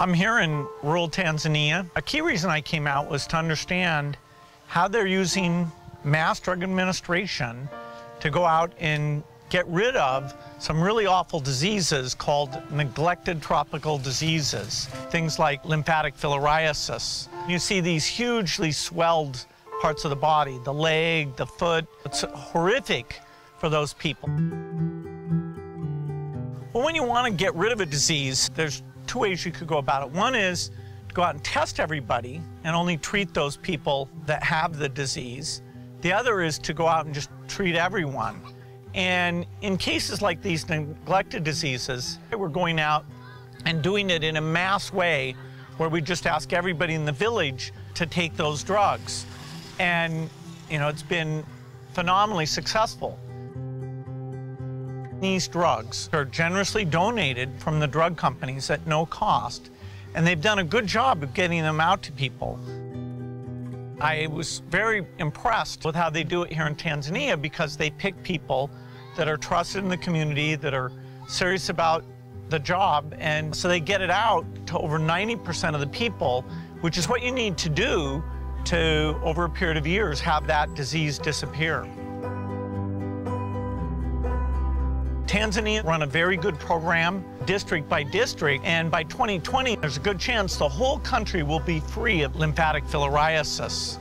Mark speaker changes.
Speaker 1: I'm here in rural Tanzania. A key reason I came out was to understand how they're using mass drug administration to go out and get rid of some really awful diseases called neglected tropical diseases. Things like lymphatic filariasis. You see these hugely swelled parts of the body, the leg, the foot. It's horrific for those people. Well, when you want to get rid of a disease, there's two ways you could go about it. One is go out and test everybody and only treat those people that have the disease. The other is to go out and just treat everyone. And in cases like these neglected diseases, we're going out and doing it in a mass way where we just ask everybody in the village to take those drugs. And, you know, it's been phenomenally successful. These drugs are generously donated from the drug companies at no cost, and they've done a good job of getting them out to people. I was very impressed with how they do it here in Tanzania because they pick people that are trusted in the community, that are serious about the job, and so they get it out to over 90% of the people, which is what you need to do to, over a period of years, have that disease disappear. Tanzania run a very good program, district by district, and by 2020, there's a good chance the whole country will be free of lymphatic filariasis.